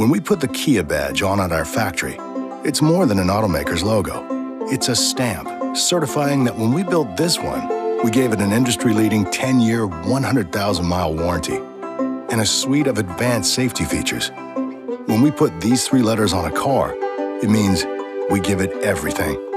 When we put the Kia badge on at our factory, it's more than an automaker's logo. It's a stamp certifying that when we built this one, we gave it an industry-leading 10-year, 100,000-mile warranty and a suite of advanced safety features. When we put these three letters on a car, it means we give it everything